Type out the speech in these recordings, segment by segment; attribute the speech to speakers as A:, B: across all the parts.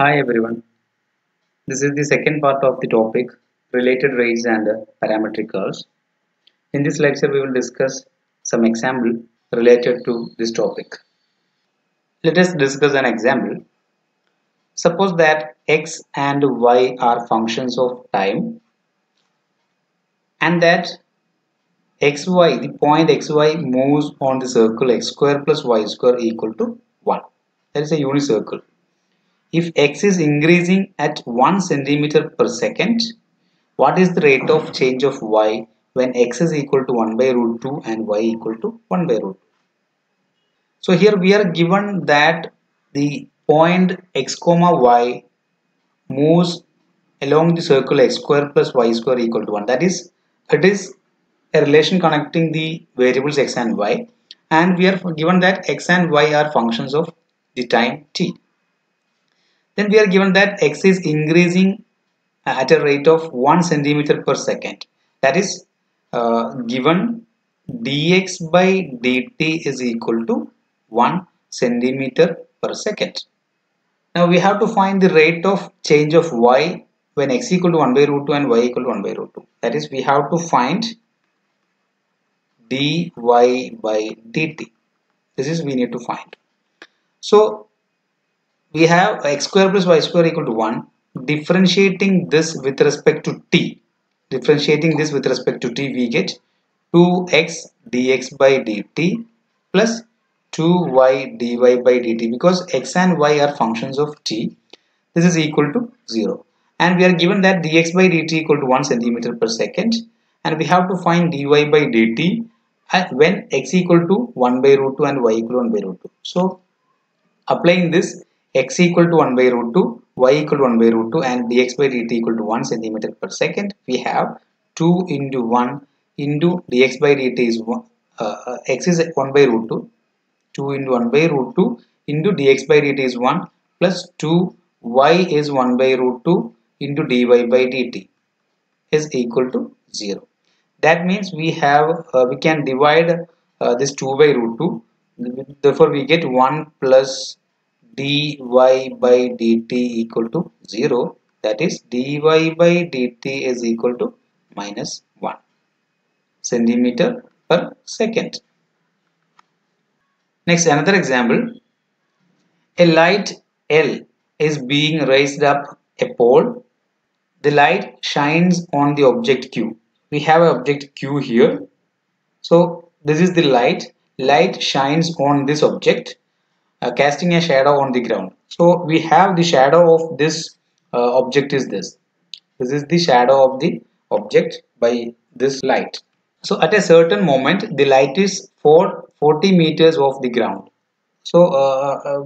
A: Hi everyone. This is the second part of the topic related rates and parametric curves. In this lecture we will discuss some example related to this topic. Let us discuss an example. Suppose that x and y are functions of time and that xy the point xy moves on the circle x square plus y square equal to 1 that is a unit circle if x is increasing at 1 centimeter per second what is the rate of change of y when x is equal to 1 by root 2 and y equal to 1 by root 2 so here we are given that the point x comma y moves along the circle x square plus y square equal to 1 that is it is a relation connecting the variables x and y. And we are given that x and y are functions of the time t then we are given that x is increasing at a rate of 1 centimeter per second. That is uh, given dx by dt is equal to 1 centimeter per second. Now we have to find the rate of change of y when x equal to 1 by root 2 and y equal to 1 by root 2 that is we have to find dy by dt. This is we need to find. So we have x square plus y square equal to 1 differentiating this with respect to t. Differentiating this with respect to t we get 2x dx by dt plus 2y dy by dt because x and y are functions of t. This is equal to 0 and we are given that dx by dt equal to 1 centimeter per second. And we have to find dy by dt uh, when x equal to 1 by root 2 and y equal to 1 by root 2 so applying this x equal to 1 by root 2 y equal to 1 by root 2 and dx by dt equal to 1 centimeter per second we have 2 into 1 into dx by dt is 1 uh, uh, x is 1 by root 2 2 into 1 by root 2 into dx by dt is 1 plus 2 y is 1 by root 2 into dy by dt is equal to 0 that means we have uh, we can divide uh, this 2 by root 2 therefore we get 1 plus dy by dt equal to 0 that is dy by dt is equal to minus 1 centimeter per second. Next another example. A light L is being raised up a pole. The light shines on the object Q. We have an object Q here. So this is the light. Light shines on this object uh, casting a shadow on the ground. So we have the shadow of this uh, object is this. This is the shadow of the object by this light. So at a certain moment the light is for 40 meters off the ground. So uh, uh,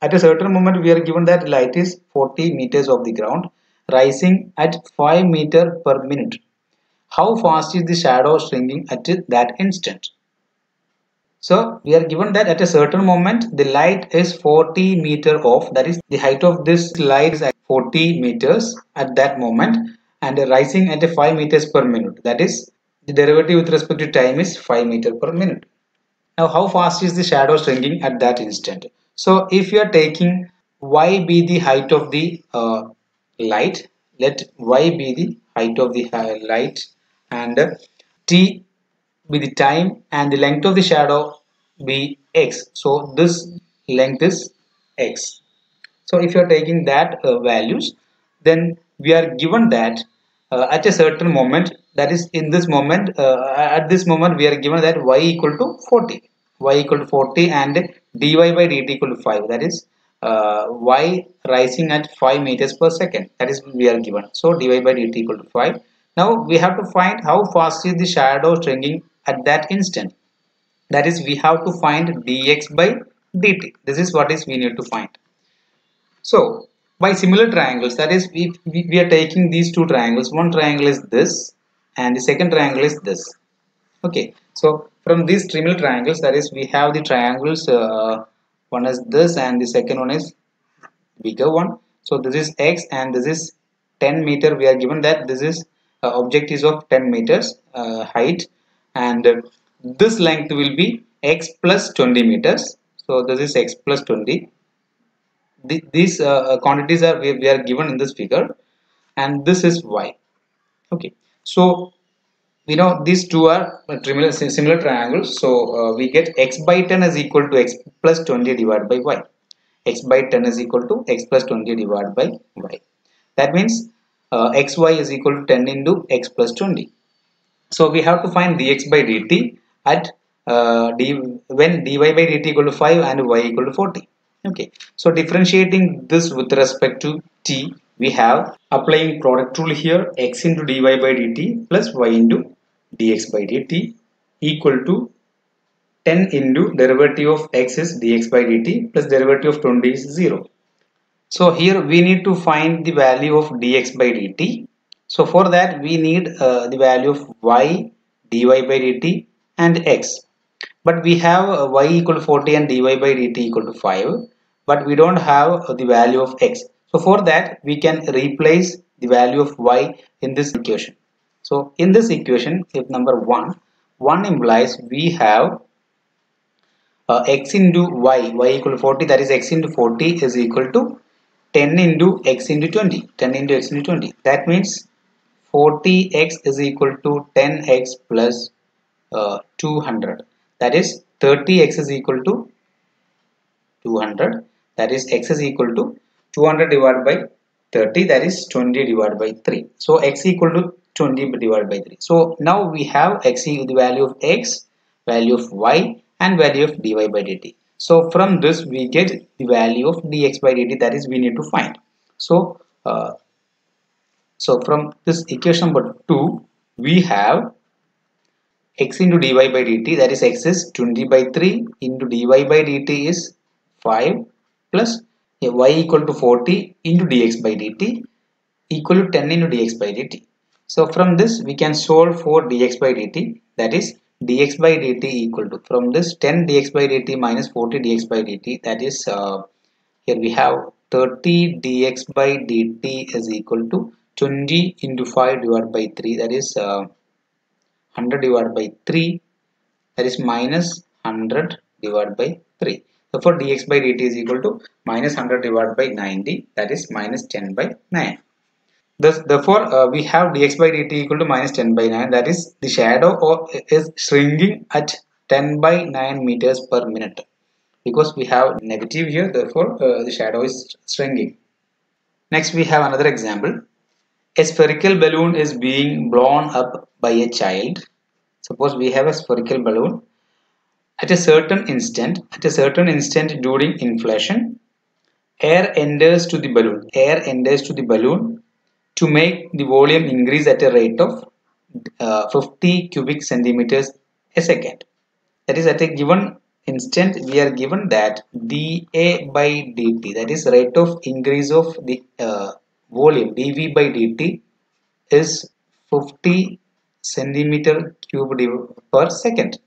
A: at a certain moment we are given that light is 40 meters off the ground rising at 5 meter per minute. How fast is the shadow shrinking at that instant so we are given that at a certain moment the light is 40 meter off that is the height of this light is at 40 meters at that moment and rising at a 5 meters per minute that is the derivative with respect to time is 5 meter per minute. Now how fast is the shadow shrinking at that instant? So if you are taking y be the height of the uh, light let y be the height of the uh, light and t be the time and the length of the shadow be x. So this length is x. So if you are taking that uh, values then we are given that uh, at a certain moment that is in this moment uh, at this moment we are given that y equal to 40 y equal to 40 and dy by dt equal to 5 that is uh, y rising at 5 meters per second. That is we are given. So dy by dt equal to 5 now we have to find how fast is the shadow shrinking at that instant. That is we have to find dx by dt. This is what is we need to find. So by similar triangles that is we, we are taking these two triangles. One triangle is this and the second triangle is this. Okay. So from these similar triangles that is we have the triangles uh, one is this and the second one is bigger one. So this is x and this is 10 meter we are given that this is uh, object is of 10 meters uh, height and uh, this length will be x plus 20 meters. So this is x plus 20 th these uh, quantities are we, are given in this figure. And this is y. Okay. So we know these two are similar, similar triangles. So uh, we get x by 10 is equal to x plus 20 divided by y. X by 10 is equal to x plus 20 divided by y. That means uh, xy is equal to 10 into x plus 20 so we have to find dx by dt at uh, d, when dy by dt equal to 5 and y equal to 40 okay. So differentiating this with respect to t we have applying product rule here x into dy by dt plus y into dx by dt equal to 10 into derivative of x is dx by dt plus derivative of 20 is 0 so here we need to find the value of dx by dt so for that we need uh, the value of y dy by dt and x. But we have y equal to 40 and dy by dt equal to 5 but we don't have the value of x. So for that we can replace the value of y in this equation. So in this equation if number 1 1 implies we have uh, x into y y equal to 40 that is x into 40 is equal to 10 into x into 20 10 into x into 20 that means 40x is equal to 10x plus, uh, 200 that is 30x is equal to 200 that is x is equal to 200 divided by 30 that is 20 divided by 3 so x equal to 20 divided by 3 so now we have x the value of x value of y and value of dy by dt. So from this we get the value of dx by dt. That is we need to find. So uh, so from this equation number 2 we have x into dy by dt that is x is 20 by 3 into dy by dt is 5 plus y equal to 40 into dx by dt equal to 10 into dx by dt. So from this we can solve for dx by dt that is dx by dt equal to from this 10 dx by dt minus 40 dx by dt that is uh, here we have 30 dx by dt is equal to 20 into 5 divided by 3 that is uh, 100 divided by 3 that is minus 100 divided by 3 therefore dx by dt is equal to minus 100 divided by 90 that is minus 10 by 9 Thus, therefore uh, we have dx by dt equal to minus 10 by 9 that is the shadow is shrinking at 10 by 9 meters per minute. Because we have negative here therefore uh, the shadow is shrinking. Next we have another example a spherical balloon is being blown up by a child. Suppose we have a spherical balloon. At a certain instant at a certain instant during inflation air enters to the balloon. Air enters to the balloon to make the volume increase at a rate of uh, 50 cubic centimeters a second. That is at a given instant we are given that dA by dt that is rate of increase of the uh, volume dV by dt is 50 centimeter cubed per second.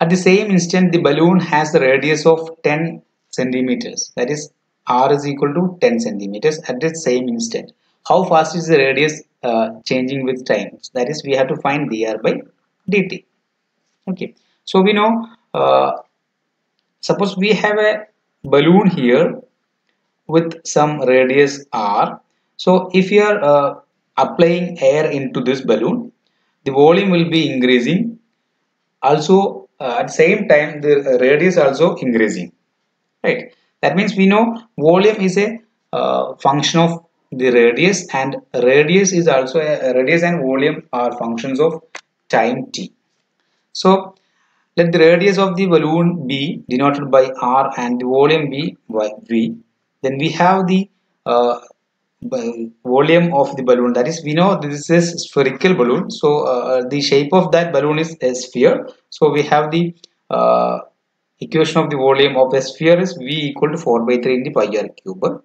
A: At the same instant, the balloon has the radius of 10 centimeters. That is, r is equal to 10 centimeters at the same instant. How fast is the radius uh, changing with time? That is, we have to find dr by dt. Okay. So we know. Uh, suppose we have a balloon here with some radius r so if you are uh, applying air into this balloon the volume will be increasing. Also uh, at same time the radius also increasing right? That means we know volume is a uh, function of the radius and radius is also a radius and volume are functions of time t. So let the radius of the balloon be denoted by r and the volume be by v. Then we have the uh, volume of the balloon. That is we know this is spherical balloon. So uh, the shape of that balloon is a sphere. So we have the uh, equation of the volume of a sphere is v equal to 4 by 3 in the pi r cube.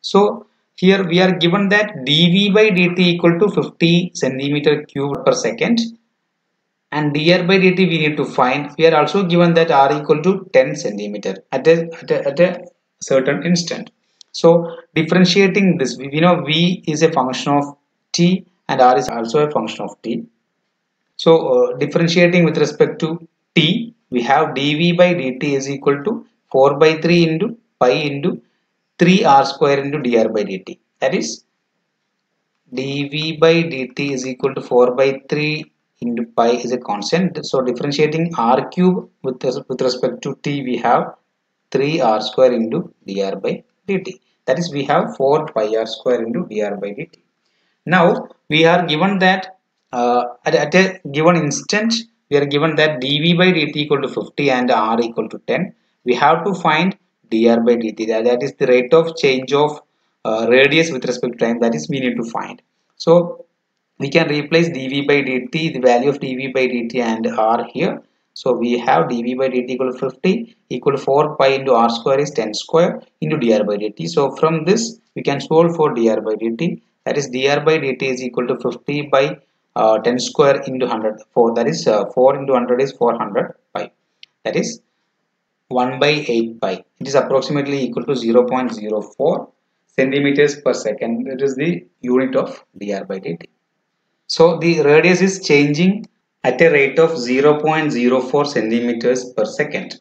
A: So here we are given that dv by dt equal to 50 centimeter cube per second. And dr by dt we need to find. We are also given that r equal to 10 centimeter at a, at a, at a certain instant so differentiating this, we know V is a function of t and R is also a function of t. So uh, differentiating with respect to t, we have dV by dt is equal to 4 by 3 into pi into 3r square into dr by dt. That is dv by dt is equal to 4 by 3 into pi is a constant. So differentiating r cube with, with respect to t we have 3r square into dr by dt that is we have 4 pi r square into dr by dt now we are given that uh, at, at a given instant we are given that dv by dt equal to 50 and r equal to 10 we have to find dr by dt that, that is the rate of change of uh, radius with respect to time. That is we need to find. So we can replace dv by dt the value of dv by dt and r here so we have dv by dt equal to 50 equal to 4 pi into r square is 10 square into dr by dt. So from this we can solve for dr by dt. That is dr by dt is equal to 50 by uh, 10 square into 100 4 that is uh, 4 into 100 is 400 pi. That is 1 by 8 pi. It is approximately equal to 0.04 centimeters per second. It is the unit of dr by dt. So the radius is changing at a rate of 0.04 centimeters per second